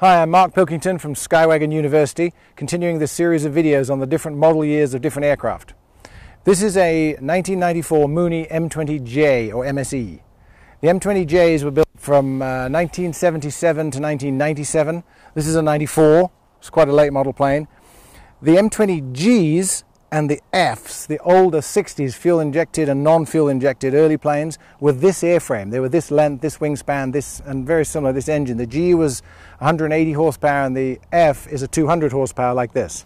Hi, I'm Mark Pilkington from Skywagon University, continuing this series of videos on the different model years of different aircraft. This is a 1994 Mooney M20J or MSE. The M20Js were built from uh, 1977 to 1997. This is a 94, it's quite a late model plane. The M20Gs and the Fs, the older 60s fuel injected and non fuel injected early planes, were this airframe. They were this length, this wingspan, this, and very similar, this engine. The G was 180 horsepower and the F is a 200 horsepower like this.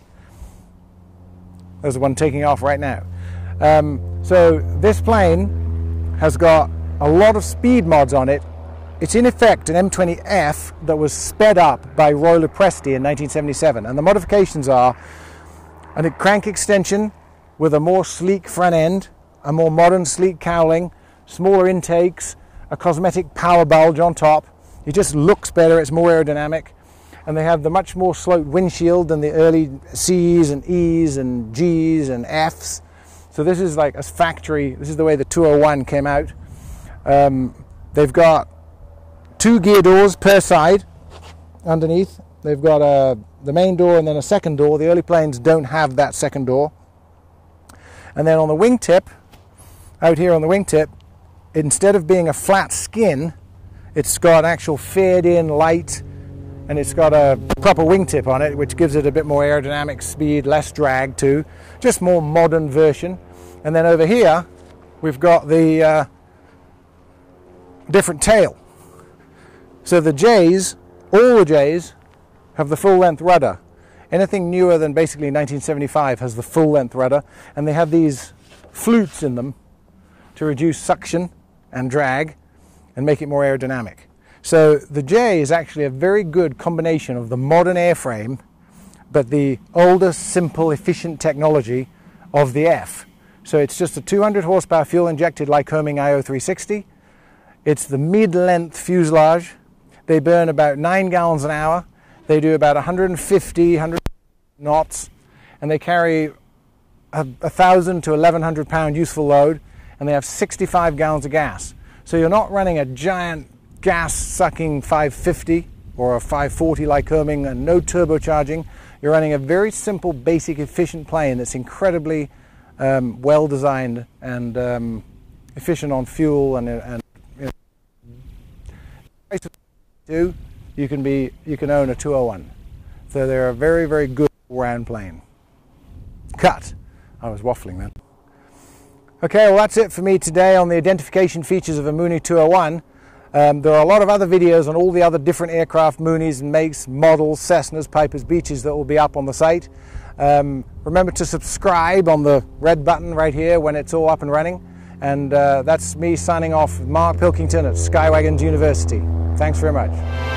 There's the one taking off right now. Um, so this plane has got a lot of speed mods on it. It's in effect an M20F that was sped up by Roy Lopresti in 1977. And the modifications are a crank extension with a more sleek front end, a more modern sleek cowling, smaller intakes, a cosmetic power bulge on top. It just looks better, it's more aerodynamic. And they have the much more sloped windshield than the early C's and E's and G's and F's. So this is like a factory, this is the way the 201 came out. Um, they've got two gear doors per side underneath. They've got a the main door and then a second door. The early planes don't have that second door. And then on the wingtip, out here on the wingtip, instead of being a flat skin, it's got actual faired in light and it's got a proper wingtip on it, which gives it a bit more aerodynamic speed, less drag too. Just more modern version. And then over here, we've got the uh, different tail. So the J's, all the J's, have the full length rudder. Anything newer than basically 1975 has the full length rudder, and they have these flutes in them to reduce suction and drag and make it more aerodynamic. So the J is actually a very good combination of the modern airframe, but the older, simple, efficient technology of the F. So it's just a 200 horsepower fuel injected Lycoming IO360. It's the mid length fuselage. They burn about 9 gallons an hour they do about 150, 100 knots, and they carry a, a thousand to 1100 pound useful load, and they have 65 gallons of gas. So you're not running a giant gas sucking 550 or a 540 Lycoming and no turbocharging. You're running a very simple, basic, efficient plane that's incredibly um, well designed and um, efficient on fuel and, and you know, you can be you can own a 201. So they're a very very good round plane. Cut. I was waffling then. Okay, well that's it for me today on the identification features of a Mooney 201. Um, there are a lot of other videos on all the other different aircraft, Mooneys, makes, models, Cessnas, Pipers, Beeches that will be up on the site. Um, remember to subscribe on the red button right here when it's all up and running. And uh, that's me signing off, Mark Pilkington at Skywagons University. Thanks very much.